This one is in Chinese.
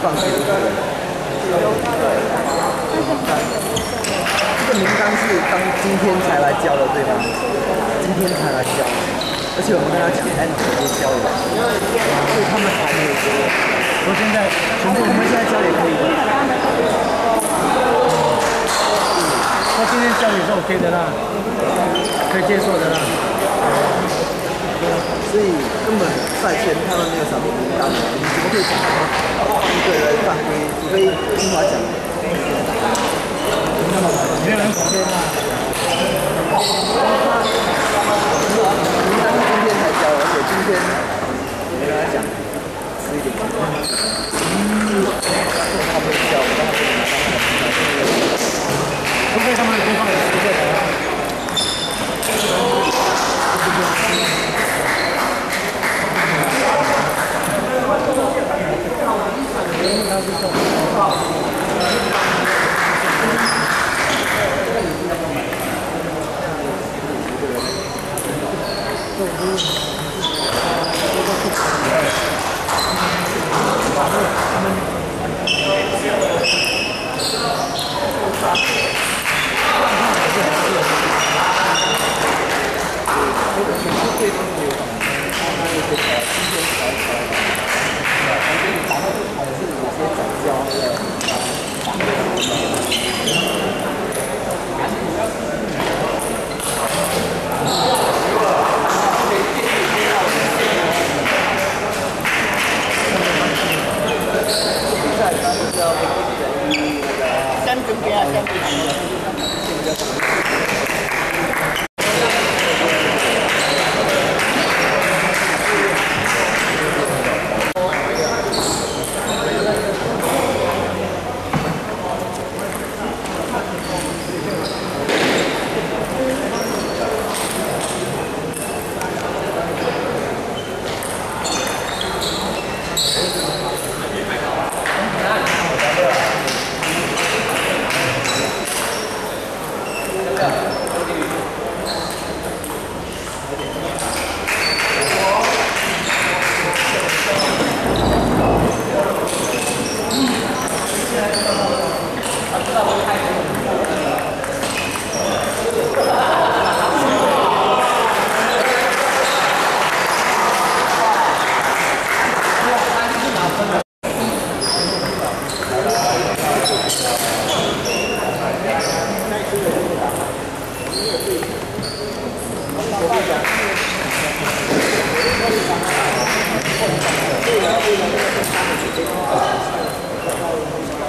他们要放弃？这个名单是当今天才来交的，对吗？今天才来交，而且我们跟他讲，哎，你直接交了，所以他们还没有交。我现在全部我们现在交也可以的。他今天交也是 OK 的啦，可以接受的啦。所以根本赛前他们没有上名单，你怎么可以讲他们一个人犯规？除非金华讲。没有人管电啊。名单是今天才交，而且今天我跟他讲迟一点。嗯，他不交，我让他们拿除非他们 from. Wow.